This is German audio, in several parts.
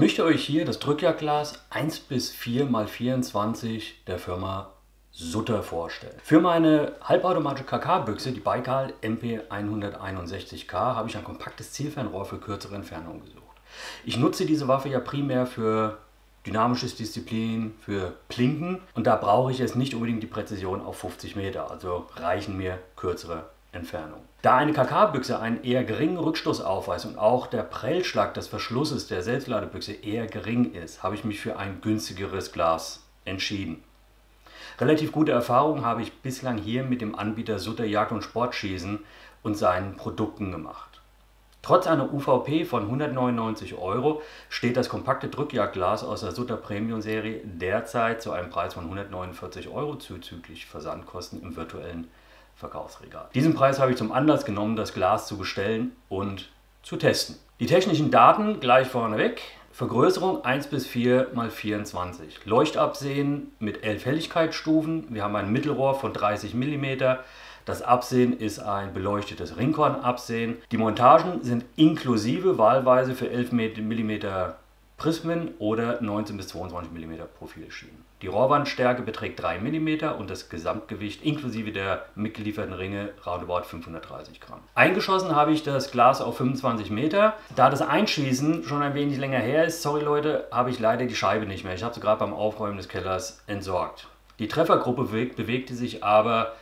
möchte euch hier das Drückjagdglas 1 bis 4 x 24 der Firma Sutter vorstellen. Für meine halbautomatische KK-Büchse, die Baikal MP161K, habe ich ein kompaktes Zielfernrohr für kürzere Entfernungen gesucht. Ich nutze diese Waffe ja primär für dynamisches Disziplin, für Plinken und da brauche ich jetzt nicht unbedingt die Präzision auf 50 Meter, also reichen mir kürzere Entfernungen. Da eine KK-Büchse einen eher geringen Rückstoß aufweist und auch der Prellschlag des Verschlusses der Selbstladebüchse eher gering ist, habe ich mich für ein günstigeres Glas entschieden. Relativ gute Erfahrungen habe ich bislang hier mit dem Anbieter Sutter Jagd und Sportschießen und seinen Produkten gemacht. Trotz einer UVP von 199 Euro steht das kompakte Drückjagdglas aus der Sutter Premium Serie derzeit zu einem Preis von 149 Euro zuzüglich Versandkosten im virtuellen Verkaufsregal. Diesen Preis habe ich zum Anlass genommen, das Glas zu bestellen und zu testen. Die technischen Daten gleich vorneweg. Vergrößerung 1 bis 4 x 24. Leuchtabsehen mit 11 Helligkeitsstufen. Wir haben ein Mittelrohr von 30 mm. Das Absehen ist ein beleuchtetes Ringhornabsehen. Die Montagen sind inklusive wahlweise für 11 mm Prismen oder 19 bis 22 mm Profilschienen. Die Rohrwandstärke beträgt 3 mm und das Gesamtgewicht inklusive der mitgelieferten Ringe roundabout 530 Gramm. Eingeschossen habe ich das Glas auf 25 Meter. Da das Einschießen schon ein wenig länger her ist, sorry Leute, habe ich leider die Scheibe nicht mehr. Ich habe sie gerade beim Aufräumen des Kellers entsorgt. Die Treffergruppe bewegte sich aber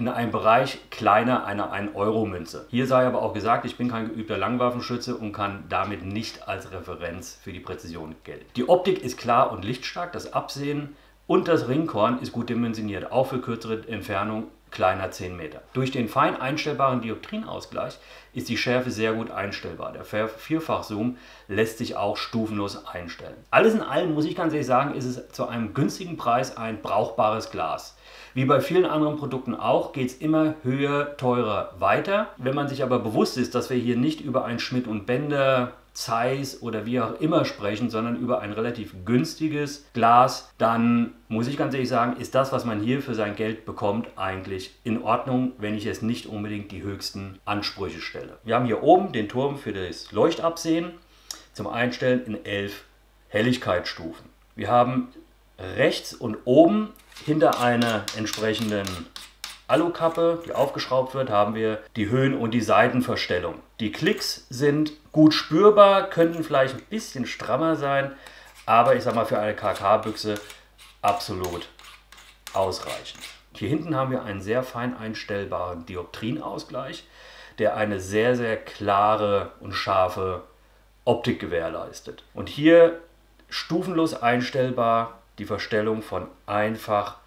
in einem Bereich kleiner einer 1-Euro-Münze. Hier sei aber auch gesagt, ich bin kein geübter Langwaffenschütze und kann damit nicht als Referenz für die Präzision gelten. Die Optik ist klar und lichtstark, das Absehen und das Ringkorn ist gut dimensioniert, auch für kürzere Entfernungen kleiner 10 Meter. Durch den fein einstellbaren Dioptrinausgleich ist die Schärfe sehr gut einstellbar. Der Vierfachzoom lässt sich auch stufenlos einstellen. Alles in allem muss ich ganz ehrlich sagen, ist es zu einem günstigen Preis ein brauchbares Glas. Wie bei vielen anderen Produkten auch, geht es immer höher, teurer weiter. Wenn man sich aber bewusst ist, dass wir hier nicht über ein Schmidt und Bender Zeiss oder wie auch immer sprechen, sondern über ein relativ günstiges Glas, dann muss ich ganz ehrlich sagen, ist das, was man hier für sein Geld bekommt, eigentlich in Ordnung, wenn ich jetzt nicht unbedingt die höchsten Ansprüche stelle. Wir haben hier oben den Turm für das Leuchtabsehen zum Einstellen in elf Helligkeitsstufen. Wir haben rechts und oben hinter einer entsprechenden Alukappe, die aufgeschraubt wird, haben wir die Höhen- und die Seitenverstellung. Die Klicks sind gut spürbar, könnten vielleicht ein bisschen strammer sein, aber ich sag mal für eine KK-Büchse absolut ausreichend. Hier hinten haben wir einen sehr fein einstellbaren Dioptrinausgleich, der eine sehr, sehr klare und scharfe Optik gewährleistet. Und hier stufenlos einstellbar die Verstellung von einfach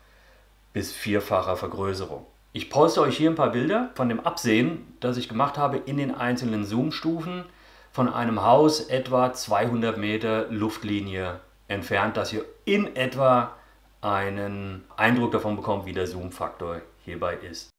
bis vierfacher Vergrößerung. Ich poste euch hier ein paar Bilder von dem Absehen, das ich gemacht habe in den einzelnen Zoom-Stufen von einem Haus etwa 200 Meter Luftlinie entfernt, dass ihr in etwa einen Eindruck davon bekommt, wie der Zoom-Faktor hierbei ist.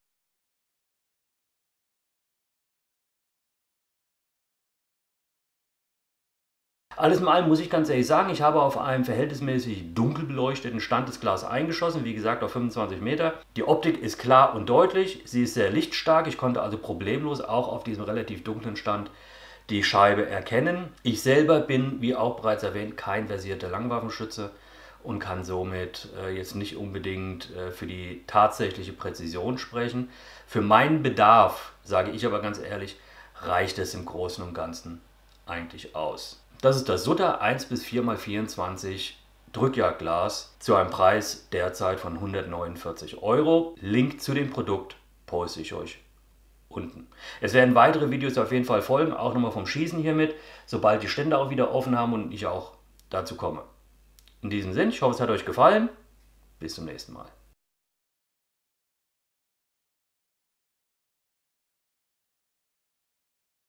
Alles in allem muss ich ganz ehrlich sagen, ich habe auf einem verhältnismäßig dunkel beleuchteten Stand das Glas eingeschossen, wie gesagt auf 25 Meter. Die Optik ist klar und deutlich, sie ist sehr lichtstark, ich konnte also problemlos auch auf diesem relativ dunklen Stand die Scheibe erkennen. Ich selber bin, wie auch bereits erwähnt, kein versierter Langwaffenschütze und kann somit äh, jetzt nicht unbedingt äh, für die tatsächliche Präzision sprechen. Für meinen Bedarf, sage ich aber ganz ehrlich, reicht es im Großen und Ganzen eigentlich aus. Das ist das Sutter 1 bis 4 x 24 Drückjagdglas zu einem Preis derzeit von 149 Euro. Link zu dem Produkt poste ich euch unten. Es werden weitere Videos auf jeden Fall folgen, auch nochmal vom Schießen hiermit, sobald die Stände auch wieder offen haben und ich auch dazu komme. In diesem Sinne, ich hoffe es hat euch gefallen. Bis zum nächsten Mal.